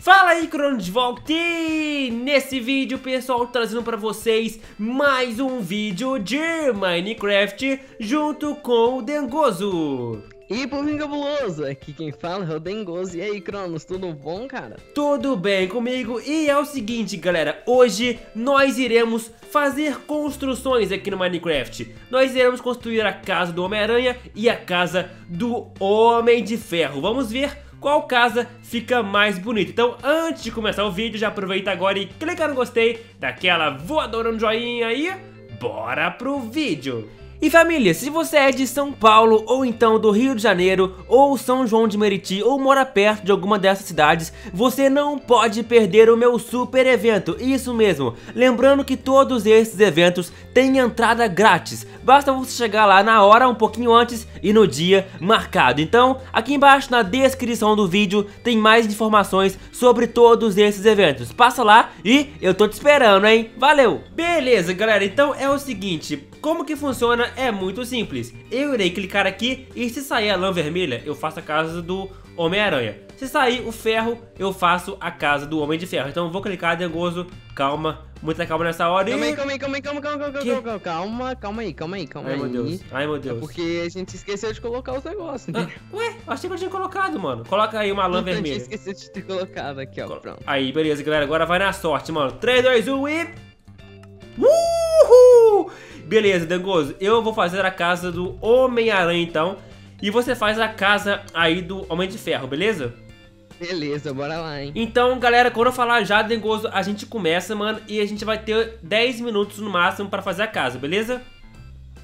Fala aí, Crono de volta e nesse vídeo, pessoal, trazendo pra vocês mais um vídeo de Minecraft junto com o Dengoso. E povinho cabuloso, aqui quem fala é o Dengoso. E aí, Cronos, tudo bom, cara? Tudo bem comigo? E é o seguinte, galera, hoje nós iremos fazer construções aqui no Minecraft. Nós iremos construir a casa do Homem-Aranha e a casa do Homem de Ferro. Vamos ver qual casa fica mais bonita. Então, antes de começar o vídeo, já aproveita agora e clica no gostei, daquela voadora no joinha aí, bora pro vídeo! E família, se você é de São Paulo, ou então do Rio de Janeiro, ou São João de Meriti, ou mora perto de alguma dessas cidades, você não pode perder o meu super evento, isso mesmo. Lembrando que todos esses eventos têm entrada grátis, basta você chegar lá na hora, um pouquinho antes e no dia marcado. Então, aqui embaixo na descrição do vídeo tem mais informações sobre todos esses eventos. Passa lá e eu tô te esperando, hein? Valeu! Beleza, galera, então é o seguinte... Como que funciona é muito simples. Eu irei clicar aqui e se sair a lã vermelha, eu faço a casa do Homem-Aranha. Se sair o ferro, eu faço a casa do Homem de Ferro. Então eu vou clicar, Dengoso, calma, muita calma nessa hora e... Calma aí, calma aí, calma aí, calma, calma, calma, calma, calma aí, calma aí, calma aí. Ai, meu Deus, ai, meu Deus. É porque a gente esqueceu de colocar os negócios, né? Ah, ué, achei que eu tinha colocado, mano. Coloca aí uma lã então, vermelha. Eu esqueci de ter colocado aqui, ó, pronto. Aí, beleza, galera, agora vai na sorte, mano. 3, 2, 1 e... Uhul! Beleza, Dangoso, eu vou fazer a casa do Homem-Aranha então. E você faz a casa aí do Homem de Ferro, beleza? Beleza, bora lá, hein? Então, galera, quando eu falar já, Dengoso, a gente começa, mano. E a gente vai ter 10 minutos no máximo pra fazer a casa, beleza?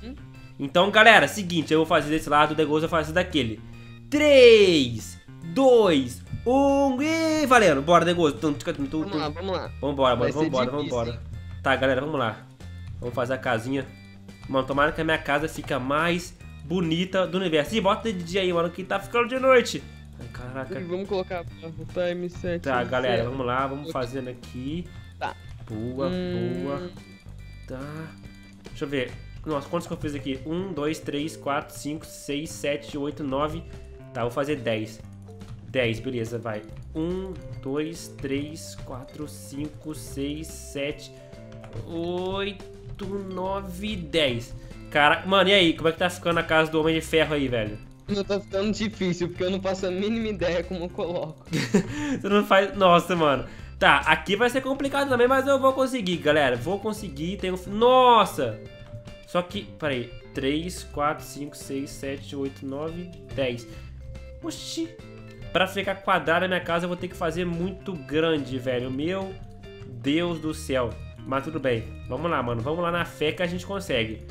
Hum? Então, galera, seguinte, eu vou fazer desse lado, o Dengoso vai fazer daquele. 3, 2, 1 e valendo. Bora, Dengoso. Vamos lá, vamos lá. Vambora, mano, vambora, vambora. Tá, galera, vamos lá. Vamos fazer a casinha. Mano, tomara que a minha casa fica mais bonita do universo. E bota de dia aí, mano, que tá ficando de noite. Ai, caraca. Vamos colocar o time 7. Tá, galera, vamos lá, vamos fazendo aqui. Tá. Boa, hum... boa. Tá. Deixa eu ver. Nossa, quantos que eu fiz aqui? 1, 2, 3, 4, 5, 6, 7, 8, 9. Tá, vou fazer 10. 10, beleza, vai. 1, 2, 3, 4, 5, 6, 7, 8. 8, 9, 10. Cara, mano, e aí? Como é que tá ficando a casa do Homem de Ferro aí, velho? Não tá ficando difícil, porque eu não faço a mínima ideia como eu coloco. Você não faz... Nossa, mano. Tá, aqui vai ser complicado também, mas eu vou conseguir, galera. Vou conseguir, tenho... Nossa! Só que, peraí. 3, 4, 5, 6, 7, 8, 9, 10. Oxi. Pra ficar quadrada a minha casa, eu vou ter que fazer muito grande, velho. Meu Deus do céu. Mas tudo bem. Vamos lá, mano. Vamos lá na fé que a gente consegue.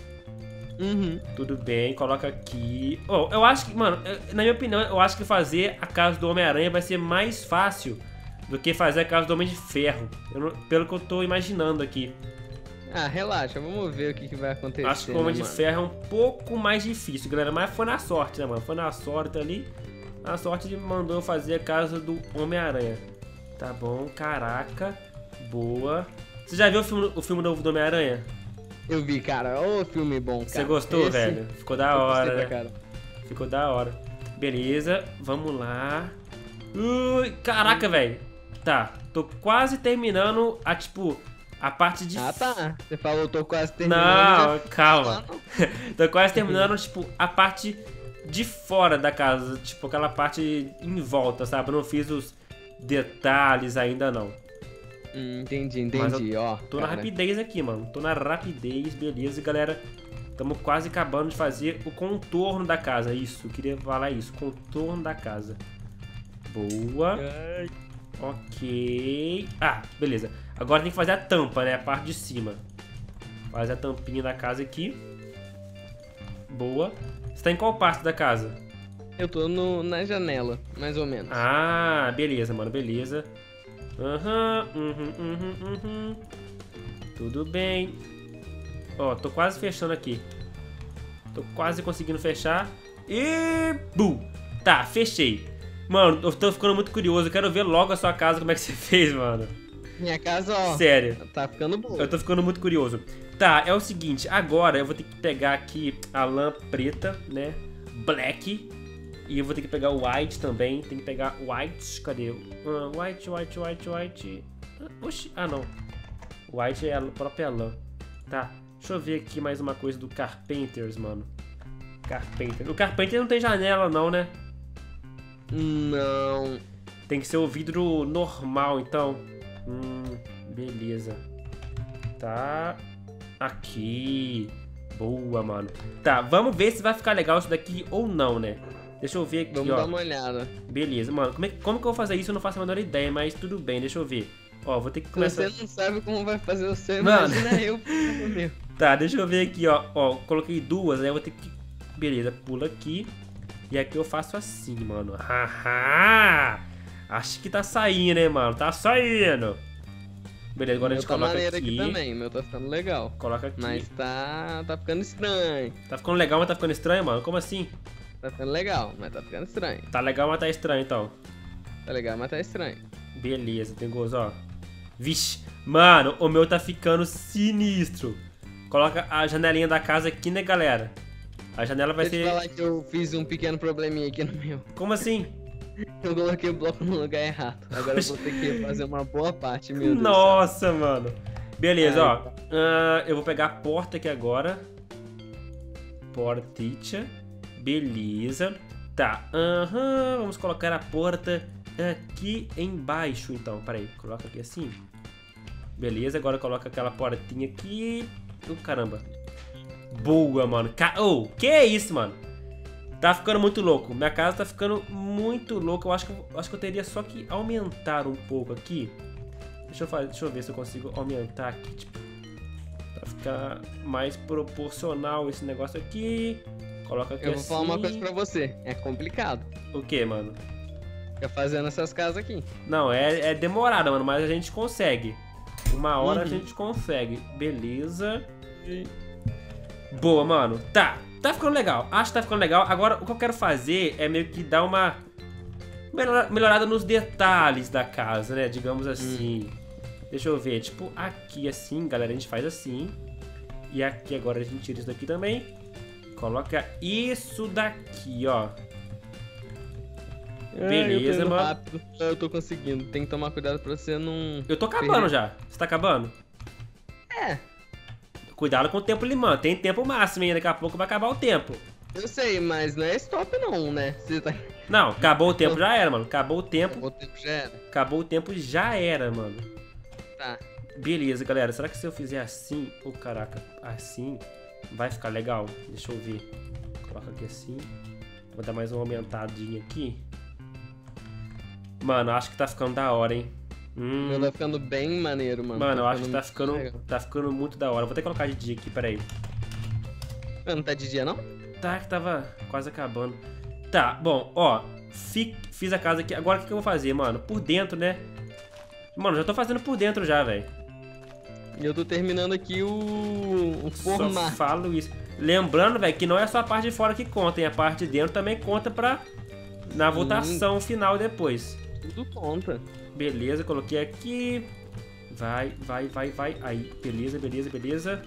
Uhum. Tudo bem, coloca aqui. Oh, eu acho que, mano, na minha opinião, eu acho que fazer a casa do Homem-Aranha vai ser mais fácil do que fazer a casa do Homem de Ferro. Não, pelo que eu tô imaginando aqui. Ah, relaxa, vamos ver o que, que vai acontecer. Acho que o Homem né, de mano? Ferro é um pouco mais difícil, galera. Mas foi na sorte, né, mano? Foi na sorte ali. A sorte mandou fazer a casa do Homem-Aranha. Tá bom, caraca. Boa. Você já viu o filme, o filme novo do Homem-Aranha? Eu vi, cara. Ô, filme bom, cara. Você gostou, Esse... velho? Ficou da hora, né? Cara. Ficou da hora. Beleza, vamos lá. Ui, caraca, velho. Tá, tô quase terminando a, tipo, a parte de... Ah, tá. Você falou, tô quase terminando. Não, calma. tô quase terminando, tipo, a parte de fora da casa. Tipo, aquela parte em volta, sabe? Eu não fiz os detalhes ainda, não. Hum, entendi, entendi, ó. Tô cara. na rapidez aqui, mano. Tô na rapidez, beleza, galera. Estamos quase acabando de fazer o contorno da casa. Isso, eu queria falar isso. Contorno da casa. Boa. Ai. Ok. Ah, beleza. Agora tem que fazer a tampa, né? A parte de cima. Faz a tampinha da casa aqui. Boa. Você tá em qual parte da casa? Eu tô no, na janela, mais ou menos. Ah, beleza, mano, beleza. Aham, uhum, uhum, uhum, uhum. Tudo bem. Ó, tô quase fechando aqui. Tô quase conseguindo fechar. E... Bum! Tá, fechei. Mano, eu tô ficando muito curioso. Eu quero ver logo a sua casa, como é que você fez, mano. Minha casa, ó. Sério. Tá ficando boa. Eu tô ficando muito curioso. Tá, é o seguinte. Agora eu vou ter que pegar aqui a lã preta, né? Black. E eu vou ter que pegar o white também. Tem que pegar white. Cadê? Uh, white, white, white, white. Uh, oxi. Ah, não. White é a própria lã. Tá. Deixa eu ver aqui mais uma coisa do Carpenters, mano. Carpenter. O Carpenter não tem janela, não, né? Não. Tem que ser o vidro normal, então. Hum, beleza. Tá. Aqui. Boa, mano. Tá, vamos ver se vai ficar legal isso daqui ou não, né? Deixa eu ver aqui, Vamos ó. dar uma olhada. Beleza, mano. Como, é, como que eu vou fazer isso? Eu não faço a menor ideia, mas tudo bem, deixa eu ver. Ó, vou ter que começar. você não sabe como vai fazer o seu, Mano. imagina eu meu. Tá, deixa eu ver aqui, ó. Ó, coloquei duas, aí eu vou ter que. Beleza, pula aqui. E aqui eu faço assim, mano. Haha! Acho que tá saindo, hein, mano. Tá saindo. Beleza, agora a meu gente tá coloca aqui. aqui também, meu tá ficando legal. Coloca aqui. Mas tá, tá ficando estranho. Tá ficando legal, mas tá ficando estranho, mano? Como assim? Tá ficando legal, mas tá ficando estranho. Tá legal, mas tá estranho, então. Tá legal, mas tá estranho. Beleza, tem gozo, ó. Vixe, mano, o meu tá ficando sinistro. Coloca a janelinha da casa aqui, né, galera? A janela vai Deixa eu ser. te falar que eu fiz um pequeno probleminha aqui no meu. Como assim? Eu coloquei o bloco no lugar errado. Agora eu vou ter que fazer uma boa parte, meu Deus. Nossa, mano. Beleza, Ai, ó. Ah, eu vou pegar a porta aqui agora. Porticha. Beleza. Tá. Aham. Vamos colocar a porta aqui embaixo, então. Peraí. Coloca aqui assim. Beleza. Agora coloca aquela portinha aqui. Oh, caramba. Boa, mano. Ca... Oh, que é isso, mano? Tá ficando muito louco. Minha casa tá ficando muito louca. Eu acho que, eu acho que eu teria só que aumentar um pouco aqui. Deixa eu, fazer, deixa eu ver se eu consigo aumentar aqui, tipo, pra ficar mais proporcional esse negócio aqui. Coloca aqui Eu vou assim. falar uma coisa pra você. É complicado. O que, mano? Fica fazendo essas casas aqui. Não, é, é demorado, mano, mas a gente consegue. Uma hora a Uhum. gente consegue. Beleza. Boa, mano. Tá, tá ficando legal. Acho que tá ficando legal. Agora, o que eu quero fazer é meio que dar uma melhora- melhorada nos detalhes da casa, né? Digamos assim. Deixa eu ver. Tipo, aqui assim, galera, a gente faz assim. E aqui agora a gente tira isso daqui também. Coloca isso daqui, ó. Eu tô Beleza, indo mano. rápido. Eu tô conseguindo. Tem que tomar cuidado pra você não. Eu tô acabando já. Você tá acabando? É, Cuidado com o tempo limão. Tem tempo máximo, hein? Daqui a pouco vai acabar o tempo. eu sei, mas não é stop não, né? Tá. Não, acabou o tempo, já era, mano. Acabou o tempo. O tempo já era. Acabou o tempo, já era, mano. Tá. Beleza, galera. Será que se eu fizer assim, ô caraca, assim, vai ficar legal? Deixa eu ver. Coloca aqui assim. Vou dar mais uma aumentadinha aqui. Mano, acho que tá ficando da hora, hein? Hum, meu tá ficando bem maneiro, mano. mano, eu acho que tá ficando, legal. tá ficando muito da hora. Vou até colocar de dia aqui, peraí. Mano, tá de dia não? Tá, que tava quase acabando. Tá, bom, ó. fi- fiz a casa aqui. Agora o que, que eu vou fazer, mano? Por dentro, né? Mano, já tô fazendo por dentro já, velho. E eu tô terminando aqui o. o Só falo isso. Lembrando, velho, que não é só a parte de fora que conta, hein? A parte de dentro também conta pra. Na votação final depois. Tudo conta. Beleza, coloquei aqui. Vai, vai, vai, vai. Aí, beleza, beleza, beleza.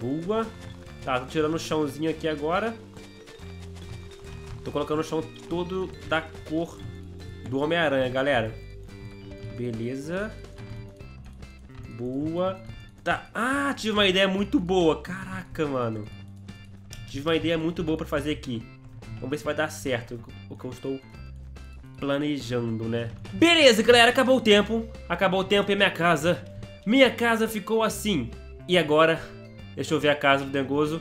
Boa. Tá, tô tirando o chãozinho aqui agora. Tô colocando o chão todo da cor do Homem-Aranha, galera. Beleza. Boa. Tá. Ah, tive uma ideia muito boa. Caraca, mano. Tive uma ideia muito boa pra fazer aqui. Vamos ver se vai dar certo o que eu estou planejando, né? Beleza, galera, acabou o tempo. Acabou o tempo e minha casa. Minha casa ficou assim. E agora, deixa eu ver a casa do Dengoso.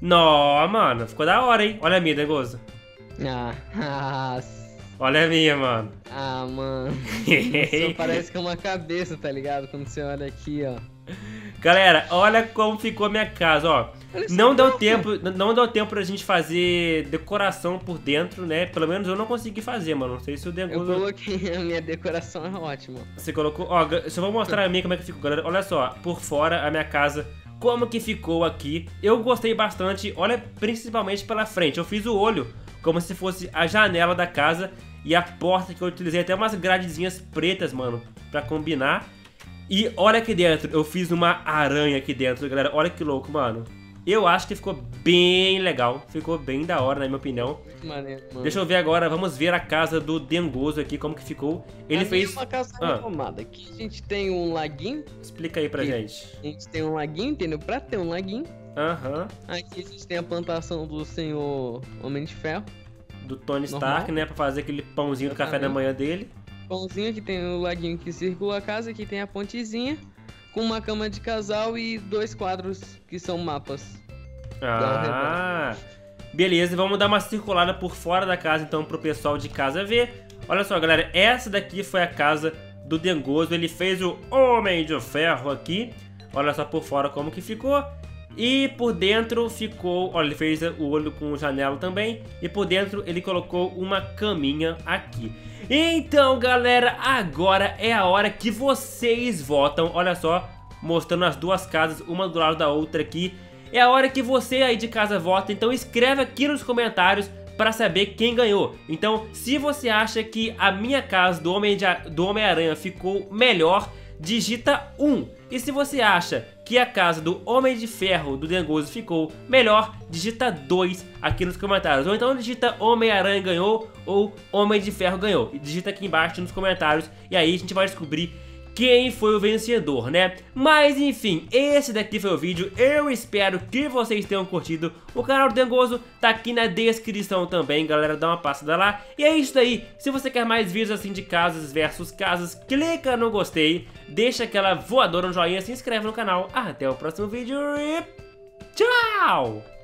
Nó, mano, ficou da hora, hein? Olha a minha, Dengoso. Ah, Olha a minha, mano. ah, mano. Só parece que é uma cabeça, tá ligado? Quando você olha aqui, ó. Galera, olha como ficou a minha casa, ó. Não deu tempo, não deu tempo pra gente fazer decoração por dentro, né? Pelo menos eu não consegui fazer, mano. Não sei se o Eu Dengoso coloquei a minha decoração é ótima. Você colocou. Ó, eu vou mostrar a minha como é que ficou, galera. Olha só, por fora a minha casa, como que ficou aqui. Eu gostei bastante, olha, principalmente pela frente. Eu fiz o olho como se fosse a janela da casa e a porta que eu utilizei até umas gradezinhas pretas, mano, pra combinar. E olha aqui dentro, eu fiz uma aranha aqui dentro, galera. Olha que louco, mano. Eu acho que ficou bem legal, ficou bem da hora, na minha opinião. Maneiro, mano. Deixa eu ver agora, vamos ver a casa do Dengoso aqui, como que ficou. Ele fez... uma casa Ah. reformada. Aqui a gente tem um laguinho. Explica aí pra gente. A gente tem um laguinho, entendeu? Pra ter um laguinho. Aham, Aqui a gente tem a plantação do senhor Homem de Ferro. do Tony Normal. Stark, né, pra fazer aquele pãozinho do café da manhã dele. Pãozinho que tem o laguinho que circula a casa. Aqui tem a pontezinha. Com uma cama de casal e dois quadros que são mapas. Ah, beleza, vamos dar uma circulada por fora da casa então pro pessoal de casa ver. Olha só, galera, essa daqui foi a casa do Dengoso. Ele fez o Homem de Ferro aqui. Olha só por fora como que ficou. E por dentro ficou, olha, ele fez o olho com janela também. E por dentro ele colocou uma caminha aqui. Então, galera, agora é a hora que vocês votam. Olha só, mostrando as duas casas, uma do lado da outra aqui. É a hora que você aí de casa vota, então escreve aqui nos comentários para saber quem ganhou. Então, se você acha que a minha casa do Homem Homem-Aranha ficou melhor, digita 1. E se você acha que a casa do Homem de Ferro do Dengoso ficou melhor, digita 2 aqui nos comentários. Ou então digita Homem-Aranha ganhou ou Homem de Ferro ganhou. E digita aqui embaixo nos comentários e aí a gente vai descobrir quem foi o vencedor, né? Mas enfim, esse daqui foi o vídeo, eu espero que vocês tenham curtido. O canal do Dengoso tá aqui na descrição também, galera, dá uma passada lá. E é isso aí, se você quer mais vídeos assim de casas versus casas, clica no gostei, deixa aquela voadora no joinha, se inscreve no canal. Até o próximo vídeo e tchau!